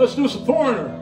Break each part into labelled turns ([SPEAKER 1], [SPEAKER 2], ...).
[SPEAKER 1] Let's do some foreigner.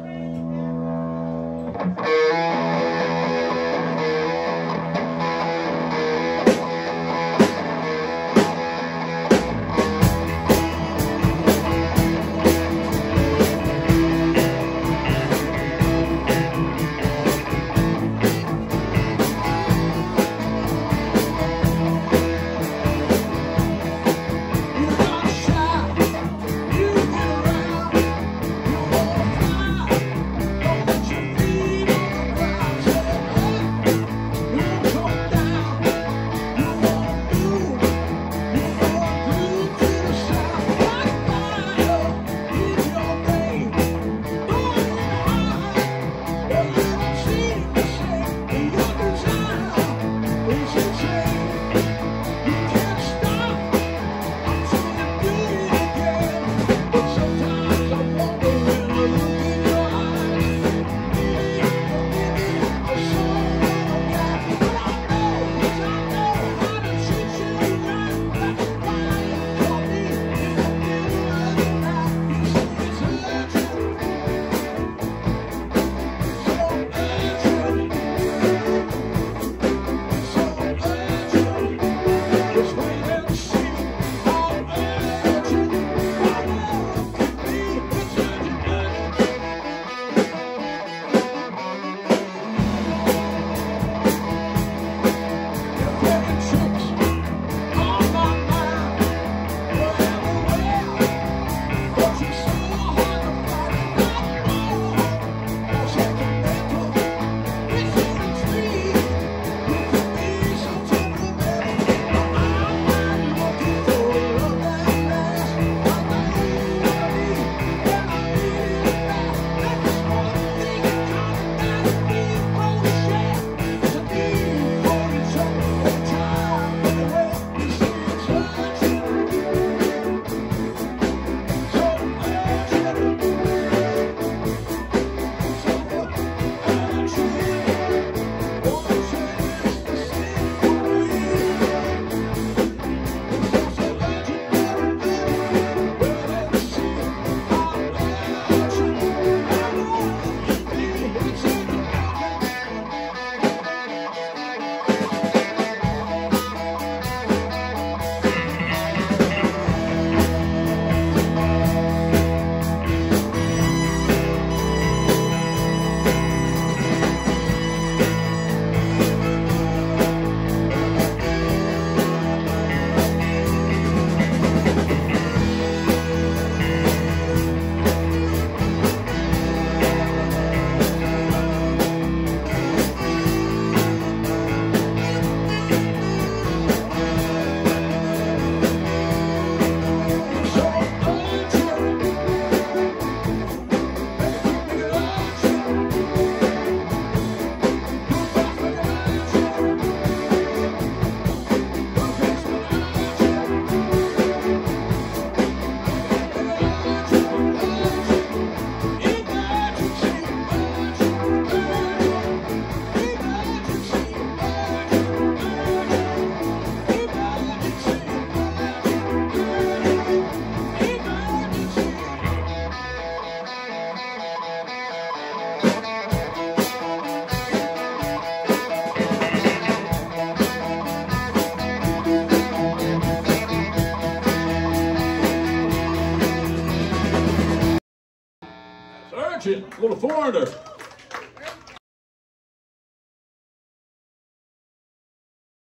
[SPEAKER 1] Sergeant, little foreigner.